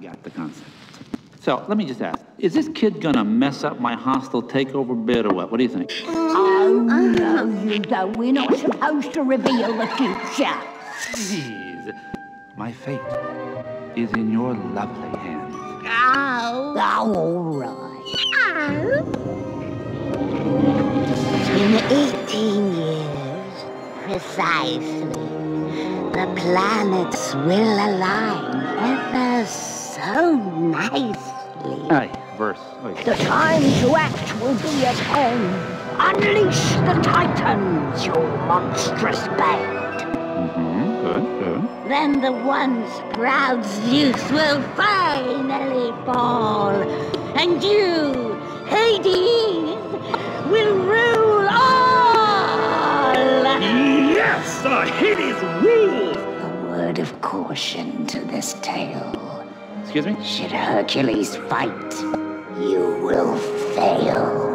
got the concept. So let me just ask: Is this kid gonna mess up my hostile takeover bid, or what? What do you think? Oh, no, you don't. We're not supposed to reveal the future. Please, my fate is in your lovely hands. Oh. Oh, all right. In 18 years, precisely, the planets will align ever so nicely. Aye, verse. Oi. The time to act will be at hand. Unleash the Titans, you monstrous band. Mm-hmm. Good, good. Then the once proud Zeus will finally fall, and you, Hades, will rule all! Yes, the Hades rules. A word of caution to this tale. Excuse me. Should Hercules fight, you will fail.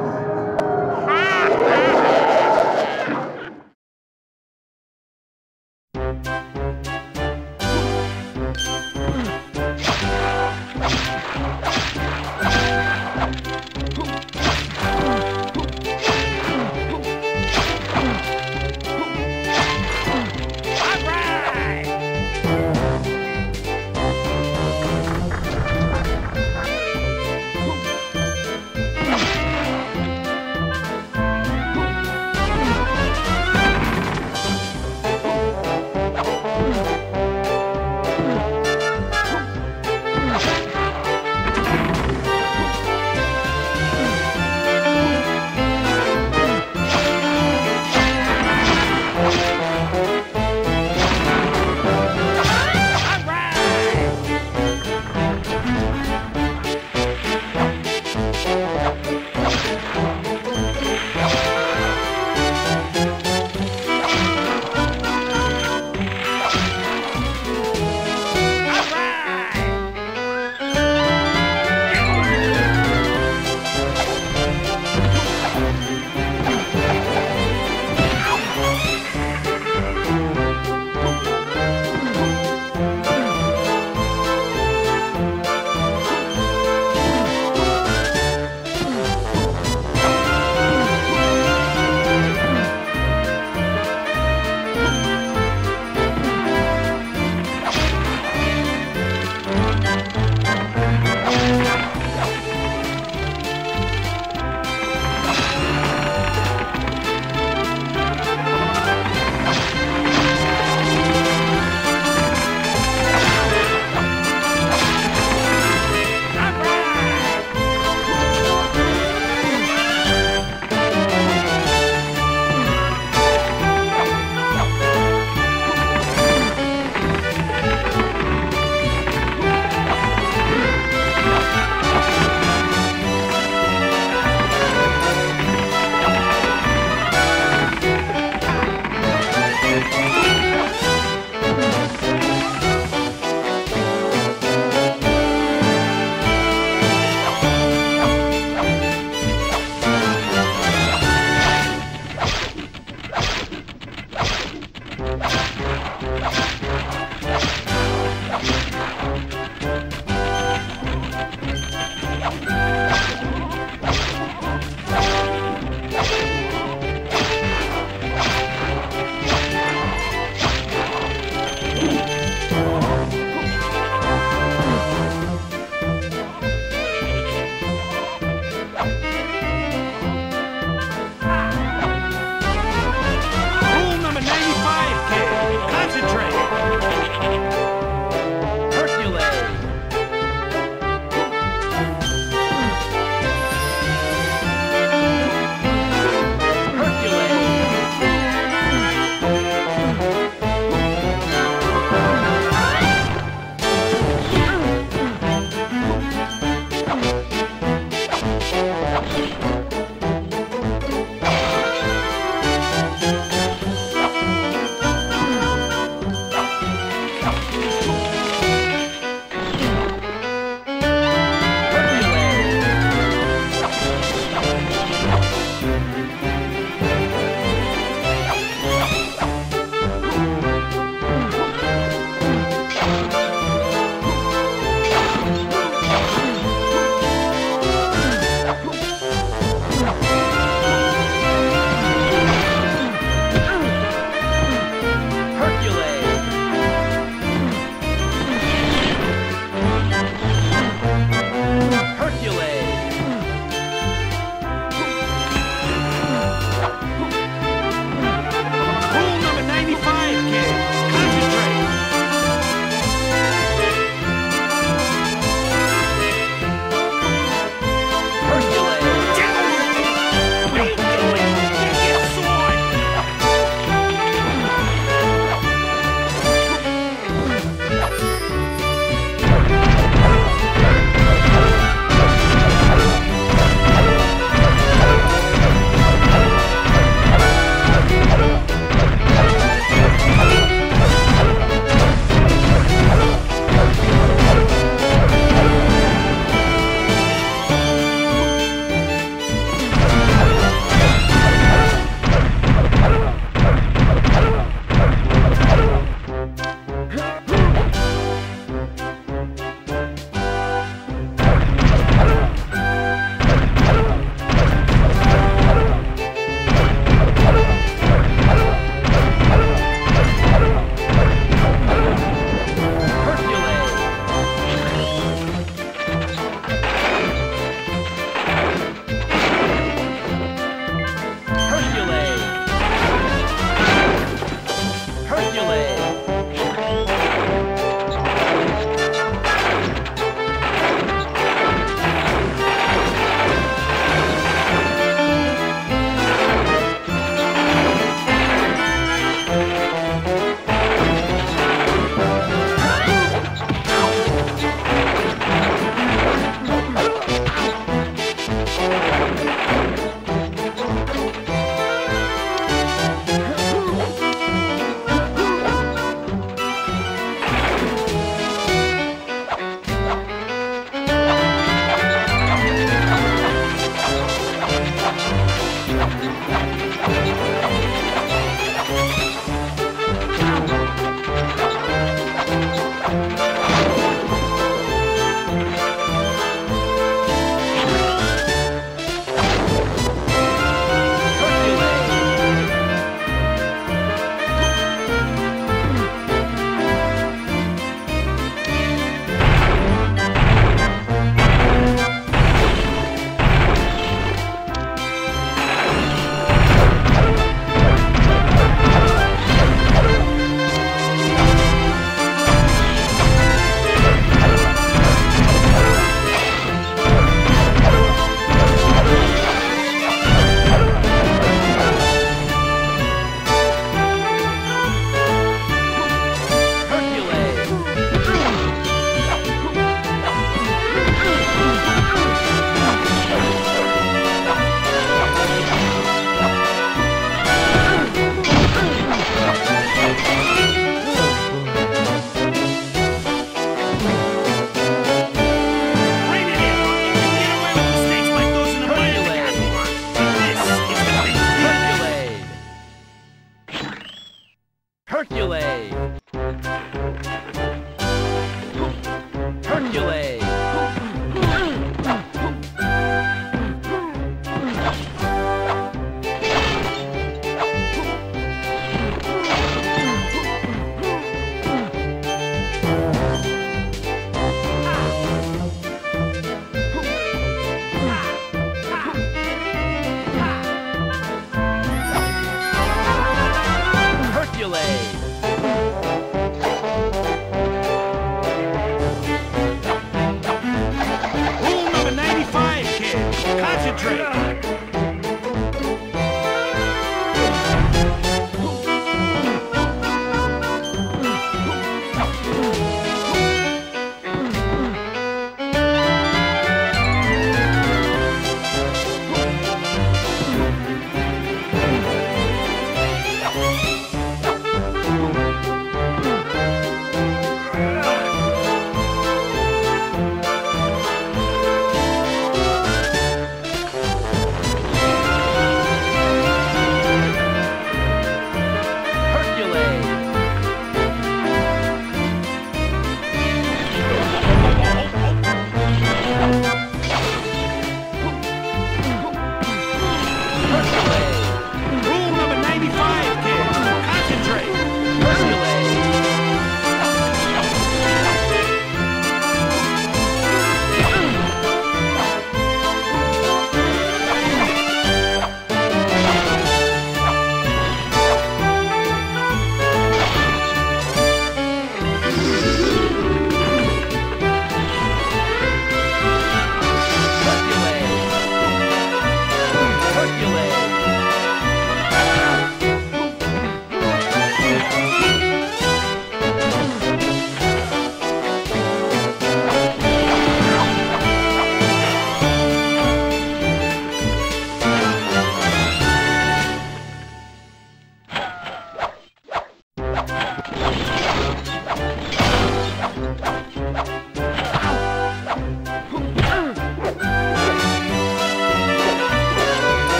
Yeah.